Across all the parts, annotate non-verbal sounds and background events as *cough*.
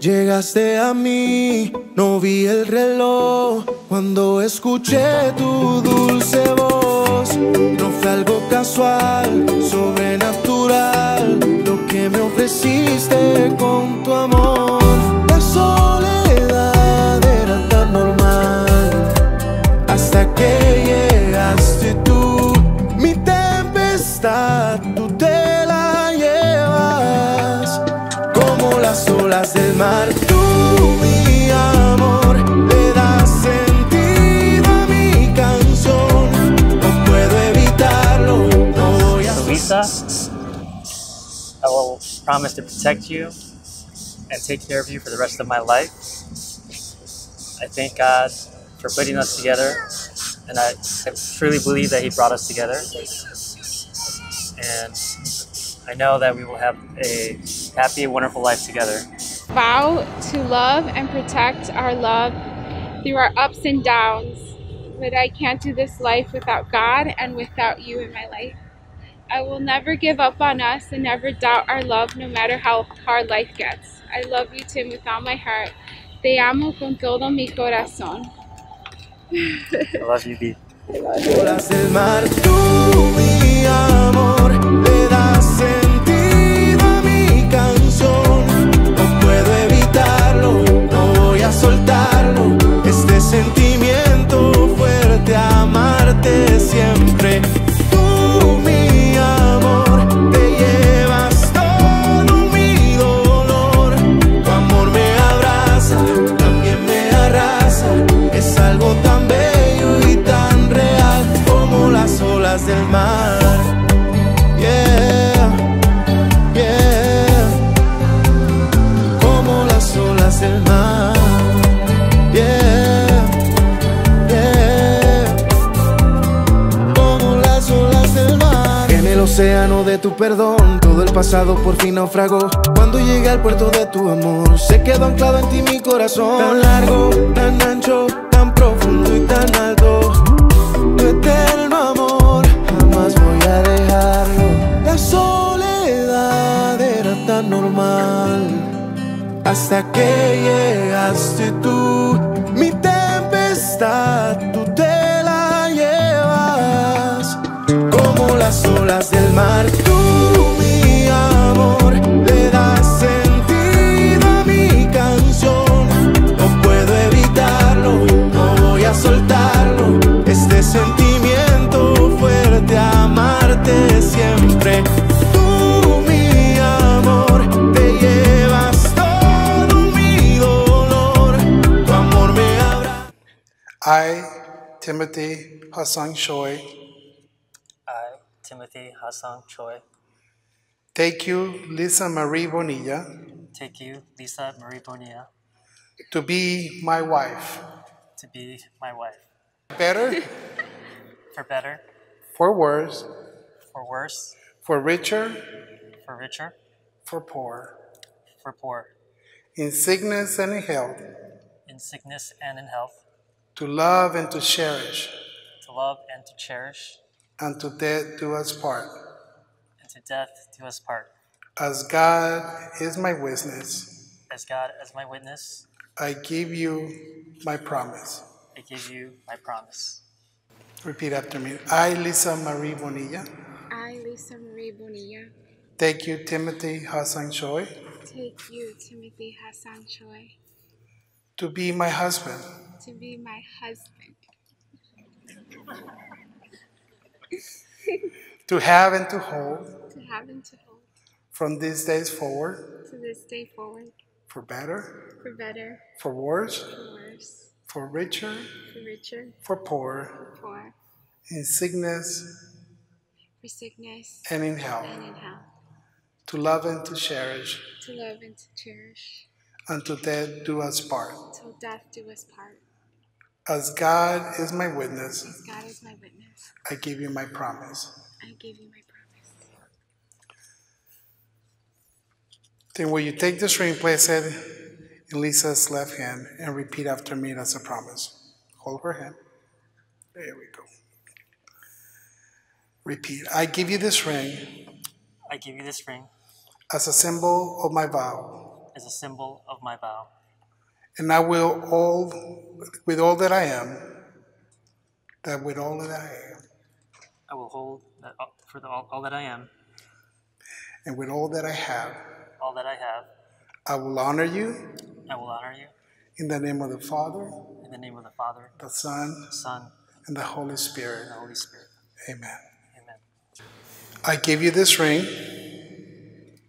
Llegaste a mí, no vi el reloj cuando escuché tu dulce voz. No fue algo casual, sobrenatural, olas del mar. Tú, mi amor, le das sentido a mi canción. No puedo evitarlo, voy a So, Lisa, I will promise to protect you and take care of you for the rest of my life. I thank God for putting us together, and I, I truly believe that He brought us together. And I know that we will have a happy, wonderful life together. vow to love and protect our love through our ups and downs. That I can't do this life without God and without you in my life. I will never give up on us and never doubt our love no matter how hard life gets. I love you, Tim, with all my heart. Te amo con todo mi corazón. I love you, B. olas del mar. Océano de tu perdón, todo el pasado por fin naufragó. Cuando llegué al puerto de tu amor, se quedó anclado en ti mi corazón. Tan largo, tan ancho, tan profundo y tan alto. Tu eterno amor, jamás voy a dejarlo. La soledad era tan normal hasta que llegaste tú. Mi tempestad, tú te la llevas como las olas del mar. Tú, mi amor, le das sentido a mi canción. No puedo evitarlo, no voy a soltarlo. Este sentimiento fuerte, amarte siempre. I, Timothy Hassan Choi, Timothy Hassan Choi, take you, Lisa Marie Bonilla, take you, Lisa Marie Bonilla, to be my wife. to be my wife. Better, For better, for worse, for worse, for richer, for richer, for poor, for poor, in sickness and in health, in sickness and in health, to love and to cherish, to love and to cherish, and to death do us part. and to death do us part. As God is my witness, As God as my witness, I give you my promise. I give you my promise. Repeat after me. I, Lisa Marie Bonilla, I, Lisa Marie Bonilla, take you, Timothy Hassan Choi, take you, Timothy Hassan Choi, to be my husband, to be my husband, *laughs* to have and to hold. To have and to hold. From these days forward, to this day forward, for better, for better, for worse, for worse, for richer, for richer, for poor, for poor, in sickness. For sickness. And in health, and in health, to love and to cherish, to love and to cherish, unto death do us part. till death do us part. As God is my witness, As God is my witness, I give you my promise. I give you my promise. Then will you take this ring, place it in Lisa's left hand, and repeat after me as a promise. Hold her hand. There we go. Repeat. I give you this ring I give you this ring as a symbol of my vow as a symbol of my vow. And I will all, with all that I am, that with all that I am, I will hold that for the, all, all that I am, and with all that I have, all that I have. I will honor you I will honor you in the name of the Father, in the name of the Father, the Son, the Son, and the Holy Spirit. the Holy Spirit. Amen. Amen. I give you this ring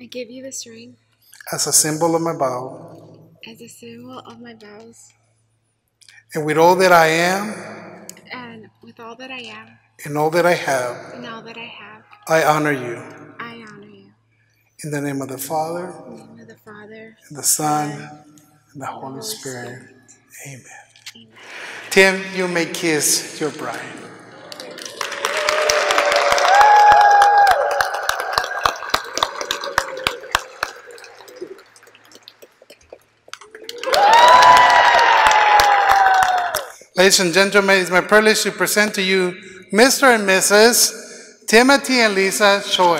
I give you this ring as a symbol of my vow, as a symbol of my vows, and with all that I am and with all that I am and all that I have, and all that I have, I honor you. I honor you. In the name of the Father, In the name of the Father, and the Son, and the Holy Spirit. Amen. Tim, you may kiss your bride. Ladies and gentlemen, it's my privilege to present to you Mr. and Mrs. Timothy and Lisa Choi.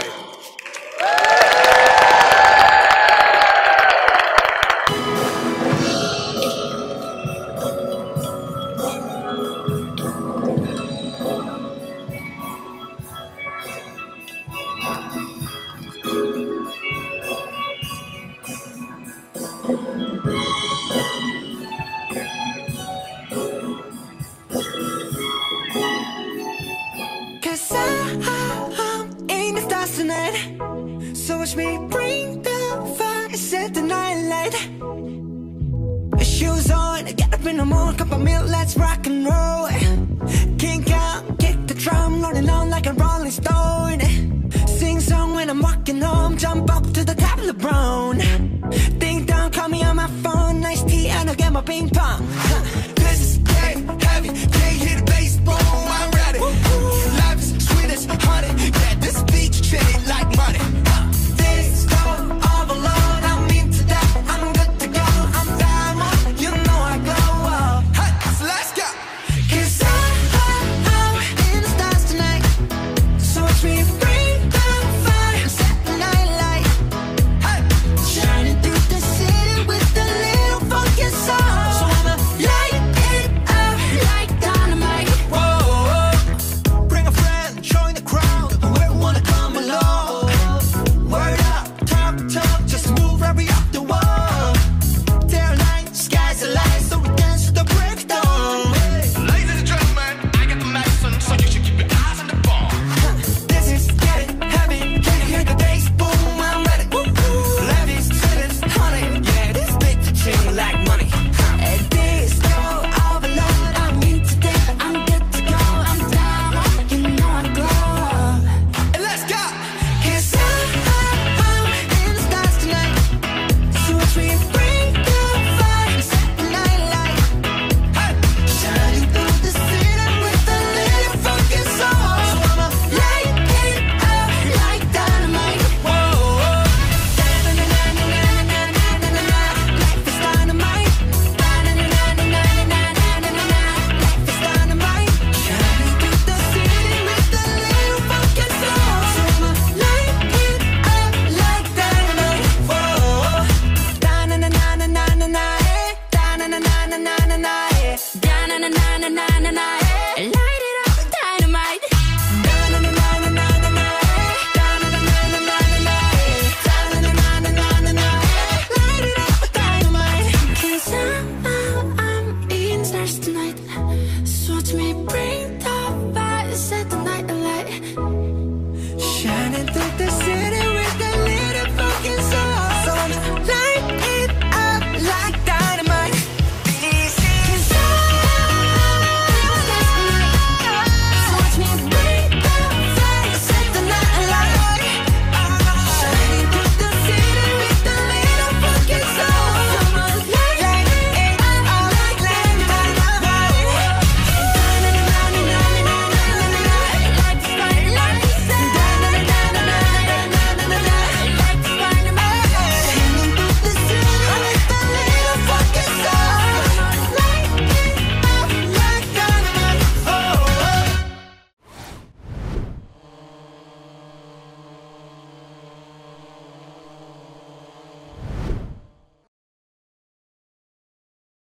The morning, cup of milk, let's rock and roll. Kink out, kick the drum, rolling on like a rolling stone. Sing song when I'm walking home, jump up to the top of the brown Ding dong, call me on my phone, nice tea and I'll get my ping pong. Huh. me breathe.